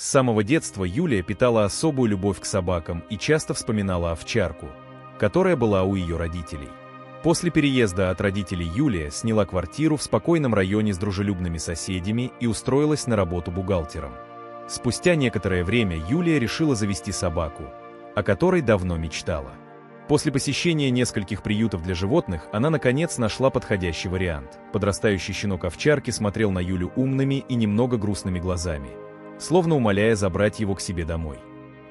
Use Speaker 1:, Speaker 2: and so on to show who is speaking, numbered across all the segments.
Speaker 1: С самого детства Юлия питала особую любовь к собакам и часто вспоминала овчарку, которая была у ее родителей. После переезда от родителей Юлия сняла квартиру в спокойном районе с дружелюбными соседями и устроилась на работу бухгалтером. Спустя некоторое время Юлия решила завести собаку, о которой давно мечтала. После посещения нескольких приютов для животных она наконец нашла подходящий вариант. Подрастающий щенок овчарки смотрел на Юлю умными и немного грустными глазами, словно умоляя забрать его к себе домой.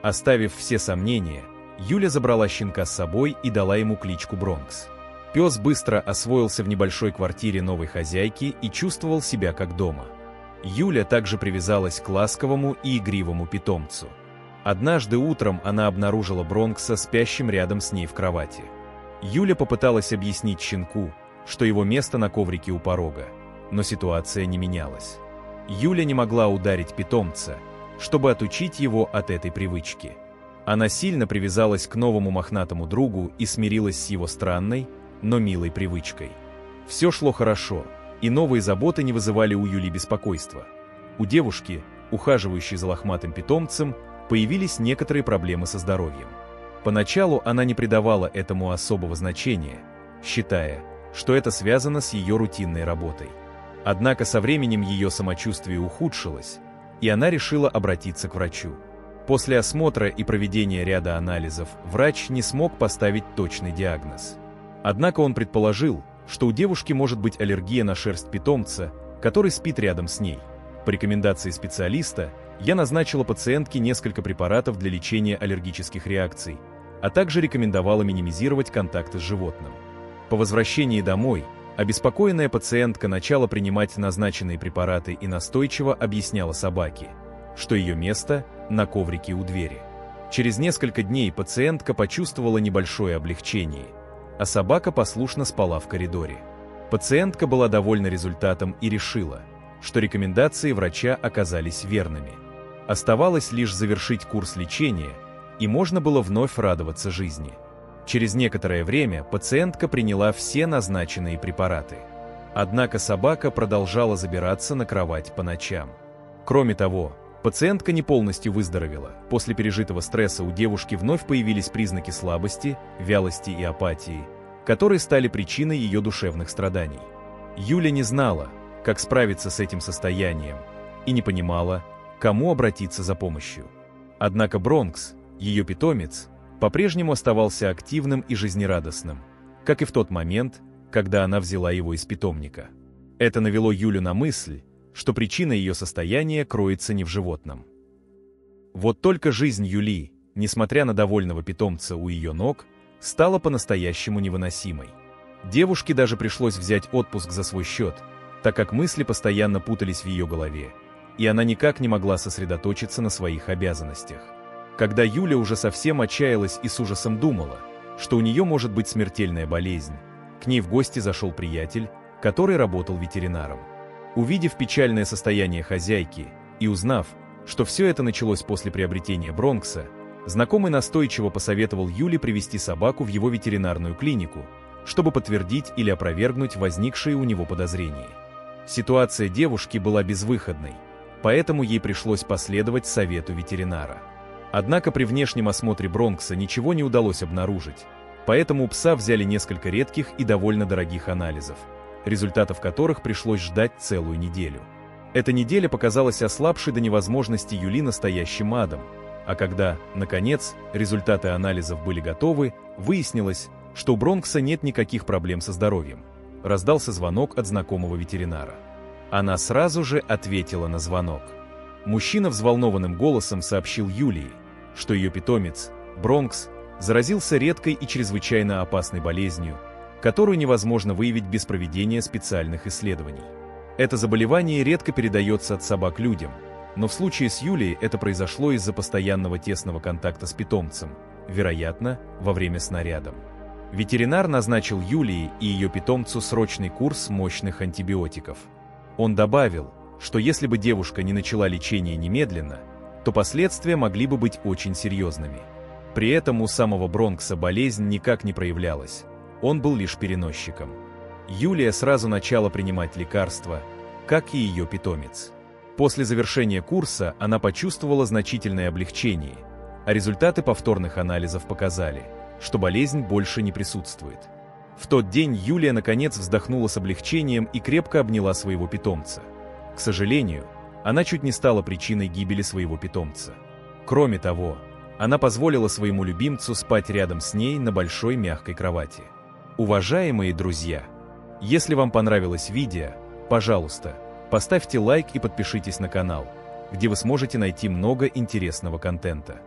Speaker 1: Оставив все сомнения, Юля забрала щенка с собой и дала ему кличку Бронкс. Пес быстро освоился в небольшой квартире новой хозяйки и чувствовал себя как дома. Юля также привязалась к ласковому и игривому питомцу. Однажды утром она обнаружила Бронкса спящим рядом с ней в кровати. Юля попыталась объяснить щенку, что его место на коврике у порога, но ситуация не менялась. Юля не могла ударить питомца, чтобы отучить его от этой привычки. Она сильно привязалась к новому мохнатому другу и смирилась с его странной, но милой привычкой. Все шло хорошо, и новые заботы не вызывали у Юли беспокойства. У девушки, ухаживающей за лохматым питомцем, появились некоторые проблемы со здоровьем. Поначалу она не придавала этому особого значения, считая, что это связано с ее рутинной работой. Однако со временем ее самочувствие ухудшилось, и она решила обратиться к врачу. После осмотра и проведения ряда анализов врач не смог поставить точный диагноз. Однако он предположил, что у девушки может быть аллергия на шерсть питомца, который спит рядом с ней. По рекомендации специалиста, я назначила пациентке несколько препаратов для лечения аллергических реакций, а также рекомендовала минимизировать контакты с животным. По возвращении домой, обеспокоенная пациентка начала принимать назначенные препараты и настойчиво объясняла собаке, что ее место на коврике у двери. Через несколько дней пациентка почувствовала небольшое облегчение – а собака послушно спала в коридоре. Пациентка была довольна результатом и решила, что рекомендации врача оказались верными. Оставалось лишь завершить курс лечения, и можно было вновь радоваться жизни. Через некоторое время пациентка приняла все назначенные препараты. Однако собака продолжала забираться на кровать по ночам. Кроме того, пациентка не полностью выздоровела. После пережитого стресса у девушки вновь появились признаки слабости, вялости и апатии, которые стали причиной ее душевных страданий. Юля не знала, как справиться с этим состоянием, и не понимала, кому обратиться за помощью. Однако Бронкс, ее питомец, по-прежнему оставался активным и жизнерадостным, как и в тот момент, когда она взяла его из питомника. Это навело Юлю на мысль, что причина ее состояния кроется не в животном. Вот только жизнь Юли, несмотря на довольного питомца у ее ног, стала по-настоящему невыносимой. Девушке даже пришлось взять отпуск за свой счет, так как мысли постоянно путались в ее голове, и она никак не могла сосредоточиться на своих обязанностях. Когда Юля уже совсем отчаялась и с ужасом думала, что у нее может быть смертельная болезнь, к ней в гости зашел приятель, который работал ветеринаром. Увидев печальное состояние хозяйки и узнав, что все это началось после приобретения Бронкса, знакомый настойчиво посоветовал Юле привести собаку в его ветеринарную клинику, чтобы подтвердить или опровергнуть возникшие у него подозрения. Ситуация девушки была безвыходной, поэтому ей пришлось последовать совету ветеринара. Однако при внешнем осмотре Бронкса ничего не удалось обнаружить, поэтому у пса взяли несколько редких и довольно дорогих анализов – результатов которых пришлось ждать целую неделю. Эта неделя показалась ослабшей до невозможности Юли настоящим адом, а когда, наконец, результаты анализов были готовы, выяснилось, что у Бронкса нет никаких проблем со здоровьем. Раздался звонок от знакомого ветеринара. Она сразу же ответила на звонок. Мужчина взволнованным голосом сообщил Юлии, что ее питомец, Бронкс, заразился редкой и чрезвычайно опасной болезнью, которую невозможно выявить без проведения специальных исследований. Это заболевание редко передается от собак людям, но в случае с Юлией это произошло из-за постоянного тесного контакта с питомцем, вероятно, во время сна рядом. Ветеринар назначил Юлии и ее питомцу срочный курс мощных антибиотиков. Он добавил, что если бы девушка не начала лечение немедленно, то последствия могли бы быть очень серьезными. При этом у самого Бронкса болезнь никак не проявлялась, он был лишь переносчиком. Юлия сразу начала принимать лекарства, как и ее питомец. После завершения курса она почувствовала значительное облегчение, а результаты повторных анализов показали, что болезнь больше не присутствует. В тот день Юлия наконец вздохнула с облегчением и крепко обняла своего питомца. К сожалению, она чуть не стала причиной гибели своего питомца. Кроме того, она позволила своему любимцу спать рядом с ней на большой мягкой кровати. Уважаемые друзья, если вам понравилось видео, пожалуйста, поставьте лайк и подпишитесь на канал, где вы сможете найти много интересного контента.